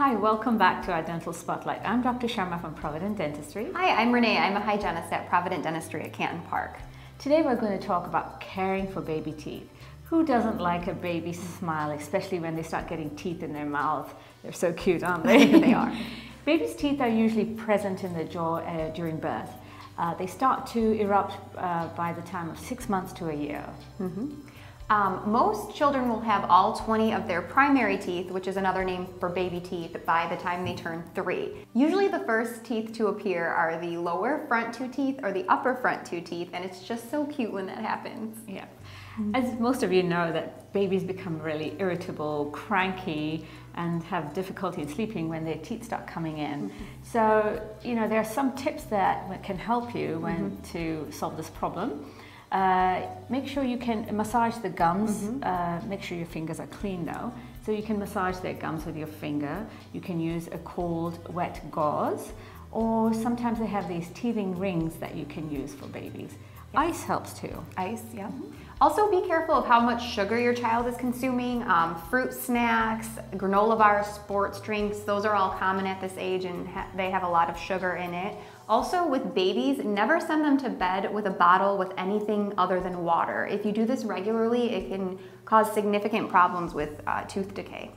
Hi, welcome back to our Dental Spotlight. I'm Dr. Sharma from Provident Dentistry. Hi, I'm Renee. I'm a hygienist at Provident Dentistry at Canton Park. Today we're going to talk about caring for baby teeth. Who doesn't like a baby smile, especially when they start getting teeth in their mouth? They're so cute, aren't they? they are. Babies' teeth are usually present in the jaw uh, during birth. Uh, they start to erupt uh, by the time of six months to a year. Mm -hmm. Um, most children will have all 20 of their primary teeth, which is another name for baby teeth, by the time they turn three. Usually the first teeth to appear are the lower front two teeth or the upper front two teeth, and it's just so cute when that happens. Yeah. As most of you know that babies become really irritable, cranky, and have difficulty in sleeping when their teeth start coming in. Mm -hmm. So, you know, there are some tips that can help you when mm -hmm. to solve this problem. Uh, make sure you can massage the gums. Mm -hmm. uh, make sure your fingers are clean though. So you can massage their gums with your finger. You can use a cold, wet gauze. Or sometimes they have these teething rings that you can use for babies. Yep. Ice helps too. Ice, yeah. Mm -hmm. Also be careful of how much sugar your child is consuming. Um, fruit snacks, granola bars, sports drinks, those are all common at this age and ha they have a lot of sugar in it. Also with babies, never send them to bed with a bottle with anything other than water. If you do this regularly, it can cause significant problems with uh, tooth decay.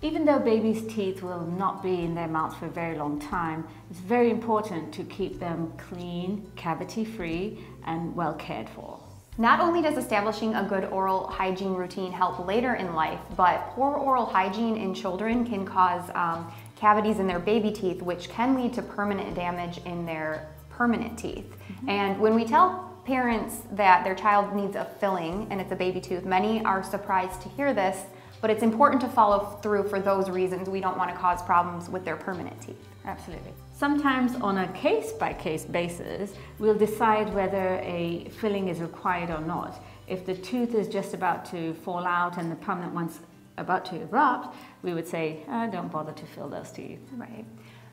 Even though babies' teeth will not be in their mouths for a very long time, it's very important to keep them clean, cavity-free, and well cared for. Not only does establishing a good oral hygiene routine help later in life, but poor oral hygiene in children can cause um, cavities in their baby teeth, which can lead to permanent damage in their permanent teeth. Mm -hmm. And when we tell parents that their child needs a filling and it's a baby tooth, many are surprised to hear this, but it's important to follow through for those reasons. We don't want to cause problems with their permanent teeth. Absolutely. Sometimes on a case-by-case -case basis, we'll decide whether a filling is required or not. If the tooth is just about to fall out and the permanent one's about to erupt, we would say, oh, don't bother to fill those teeth. Right.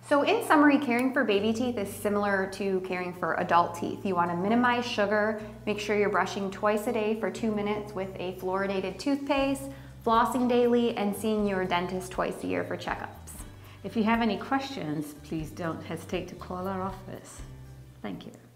So in summary, caring for baby teeth is similar to caring for adult teeth. You want to minimize sugar, make sure you're brushing twice a day for two minutes with a fluoridated toothpaste, flossing daily, and seeing your dentist twice a year for checkups. If you have any questions, please don't hesitate to call our office. Thank you.